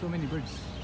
so many birds.